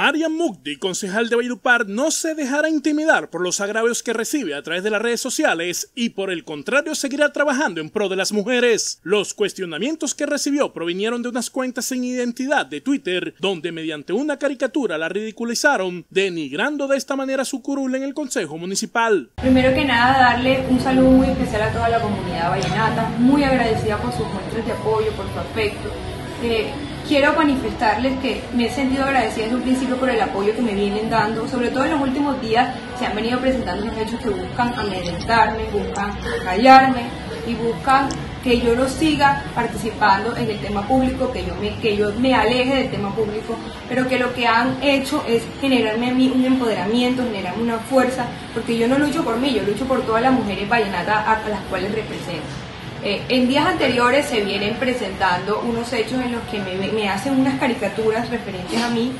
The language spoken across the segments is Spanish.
Mariam Mukdi, concejal de Valledupar, no se dejará intimidar por los agravios que recibe a través de las redes sociales y por el contrario seguirá trabajando en pro de las mujeres. Los cuestionamientos que recibió provinieron de unas cuentas sin identidad de Twitter, donde mediante una caricatura la ridiculizaron, denigrando de esta manera su curul en el Consejo Municipal. Primero que nada, darle un saludo muy especial a toda la comunidad vallenata, muy agradecida por sus muestras de apoyo, por su afecto. Eh, quiero manifestarles que me he sentido agradecida desde un principio por el apoyo que me vienen dando, sobre todo en los últimos días se han venido presentando unos hechos que buscan amedrentarme, buscan callarme y buscan que yo no siga participando en el tema público, que yo me, que yo me aleje del tema público, pero que lo que han hecho es generarme a mí un empoderamiento, generarme una fuerza, porque yo no lucho por mí, yo lucho por todas las mujeres vallenatas a las cuales represento. Eh, en días anteriores se vienen presentando unos hechos en los que me, hacen unas caricaturas referentes a mí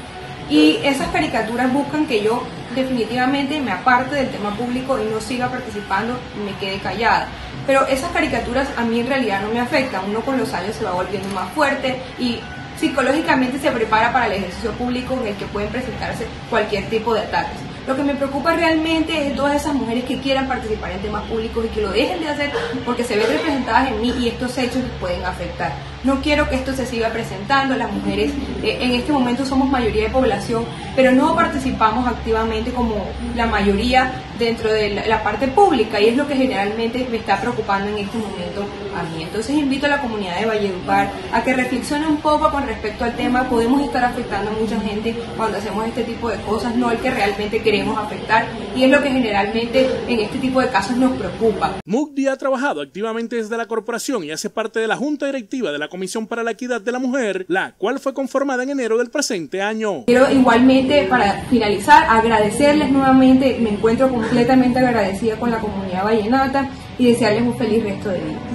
y esas caricaturas buscan que yo definitivamente me aparte del tema público y no siga participando y me quede callada. Pero esas caricaturas a mí en realidad no me afectan, uno con los años se va volviendo más fuerte y psicológicamente se prepara para el ejercicio público en el que pueden presentarse cualquier tipo de ataques. Lo que me preocupa realmente es todas esas mujeres que quieran participar en temas públicos y que lo dejen de hacer porque se ven representadas en mí y estos hechos pueden afectar. No quiero que esto se siga presentando. Las mujeres eh, en este momento somos mayoría de población, pero no participamos activamente como la mayoría dentro de la, parte pública y es lo que generalmente me está preocupando en este momento a mí. Entonces invito a la comunidad de Valledupar a que reflexione un poco con respecto al tema. Podemos estar afectando a mucha gente cuando hacemos este tipo de cosas, no el que realmente queremos afectar y es lo que generalmente en este tipo de casos nos preocupa. Mugdi ha trabajado activamente desde la corporación y hace parte de la junta directiva de la Comisión para la Equidad de la Mujer, la cual fue conformada en enero del presente año. Quiero igualmente, para finalizar, agradecerles nuevamente, me encuentro completamente agradecida con la comunidad vallenata y desearles un feliz resto de vida.